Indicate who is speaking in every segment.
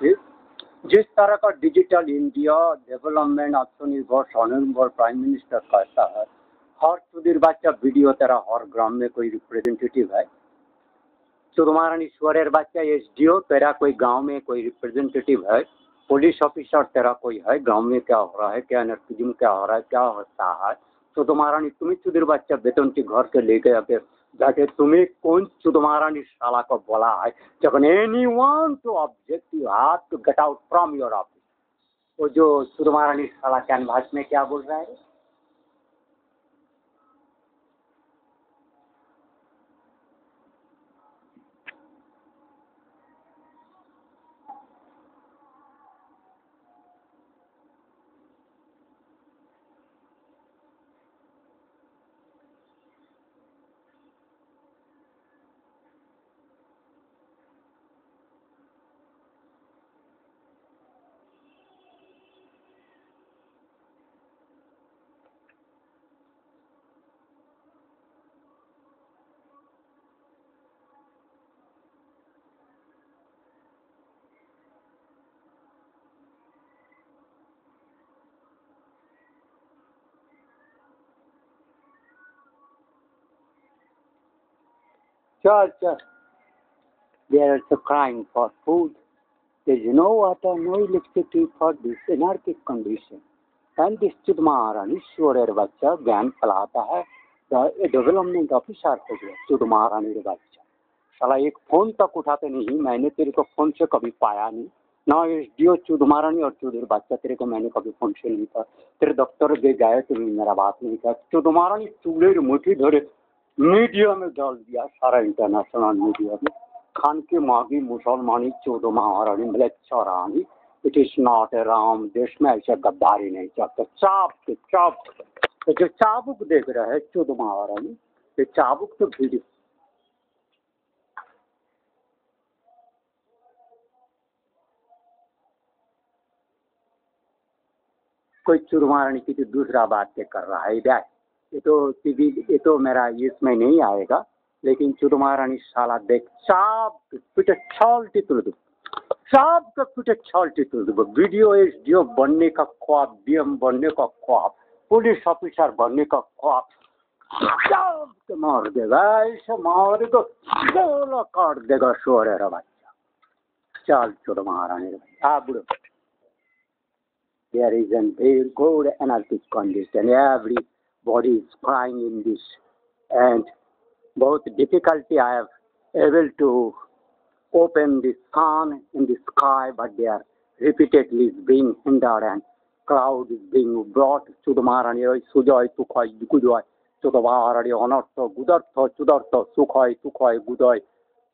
Speaker 1: कि जिस तरह का डिजिटल इंडिया डेवलपमेंट आत्मनिर्भर स्वनिर्भर प्राइम मिनिस्टर कहता है, हर सुधीर बच्चा वीडियो तेरा हर ग्राम में कोई रिप्रेजेंटेटिव है। सुरमारण ईश्वरेर बच्चा एस डी ओ तेरा कोई गाँव में कोई रिप्रेजेंटेटिव है। पुलिस ऑफिसर तेरा कोई है, गाँव में क्या हो रहा है, क्या एनर्जिज्म क्या हो रहा है, क्या होता है। तो तुम्हारा तुम्हें सुधीर बच्चा वेतन के घर से लेके आके जाके तुम्हें कौन सुधमारानी शाला को बोला है जब any one to object you have to get out from your office वो जो सुधमारानी शाला कैनवास में क्या बोल रहा है? Church, they are also crying for food. There is no water, no electricity for this anarchic condition. And this चुदमारन ईश्वर बच्चा ज्ञान फैलाता है डेवलपमेंट ऑफिसर हो गया चुदमारानी बच्चा साला एक फ़ोन तक उठाते नहीं मैंने तेरे को फ़ोन से कभी पाया नहीं ना एस डी ओ चुदमारानी और चुदेर बच्चा तेरे को मैंने कभी फ़ोन से नहीं था तेरे दफ्तर गए गए तो मेरा बात नहीं था चुदमारानी चूल्हे मुठी धरे मीडिया में डाल दिया सारा इंटरनेशनल मीडिया में। खान के मागी मुसलमानी चौदह महारानी मतलब चौरानी it is not a Ram देश में ऐसे गद्दारी नहीं चलता चाप के चाप तो जो चाबुक देख रहे हैं चौदह महारानी, ये चाबुक तो वीडियो कोई चुरमारानी की तो दूसरा बात के कर रहा है ये तो टीवी ये तो मेरा इसमें नहीं आएगा, लेकिन चुरमारानी साला देख चाप पिटे छाल टितुल चाप का पिटे छाल टितुल वीडियो एस डी बनने का ख्वाब, डीएम बनने का ख्वाब, पुलिस ऑफिसर बनने का ख्वाब। चाप मार देगा, ऐसे मार काट देगा चाल चुर महारानी there is an very good anarchic condition. Everybody bodies crying in this. And both difficulty I have able to open the sun in the sky, but they are repeatedly being hindered and cloud is being brought to the Maharani, Sujoy, Tukhoy, Gudoy, to the Maharani, Honartho, Gudartho, Chudartho, Sukhoy, Tukhoy, Gudoy,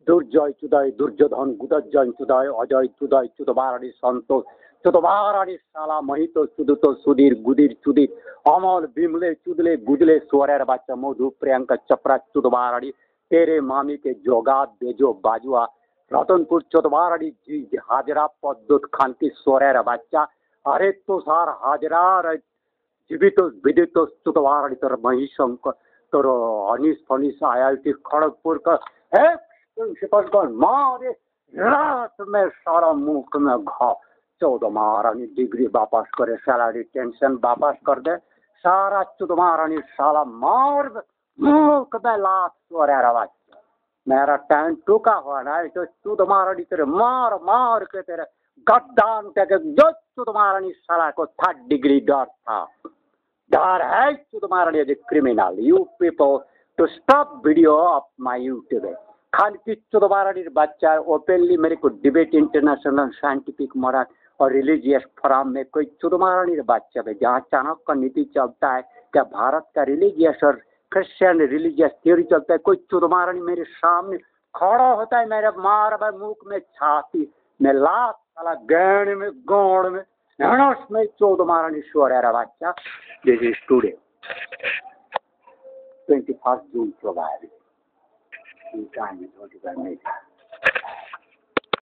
Speaker 1: Durjoy, chudai Durjodhan, Gudarjoy, chudai Ajoy, chudai to the Maharani, santos. চুদবারানি সালা মহিত চুদুত সুধীর গুদির চুদির অমল বিমলে চুদলে গুদলে সোয়ারের বাচ্চা মধু প্রিয়াঙ্কা চপরা চুদবারানি तेरे मामी के जोगात बेजो बाजुआ रतनपुर चौदबारानी जी हाजरा पद्दुत खान की सोरेर बाच्चा अरे तो सार हाजरा জীবিত বিদিত চুতবারানি তোর মহিশঙ্কর তোর অনিস ফনিস আইআইটি खड़गपुर का है प्रिंसिपल मारे रात में सारा मुख में घाव चौदह महारानी डिग्री वापस करे, सैलरी, टेंशन वापस कर दे। सारा चौदह महारानी साला मार मुख में लात सोरेरा बच्चा मेरा टाइम टूका हुआ ना तो चौदह महारानी तेरे मार मार के तेरे गद्दान के जो चौदह महारानी साला को थर्ड डिग्री डर था। डर है चौदह महारानी as criminal. You people to stop video of my YouTube Khan की चौदबारानी बच्चा ओपनली मेरे को डिबेट इंटरनेशनल साइंटिफिक मॉरल और रिलीजियस फोरम में कोई चौदबारानी बच्चा है। जहाँ चाणक्य नीति चलता है, क्या भारत का रिलीजियस और क्रिश्चियन रिलीजियस थ्योरी चलता है, कोई चौदबारानी मेरे सामने खड़ा होता है, मेरे मार भाई मुख में छाती, में लात साला गैण में गौड़ में धनुष में श्वर है बच्चा this is today twenty first June provide in time is what you can make.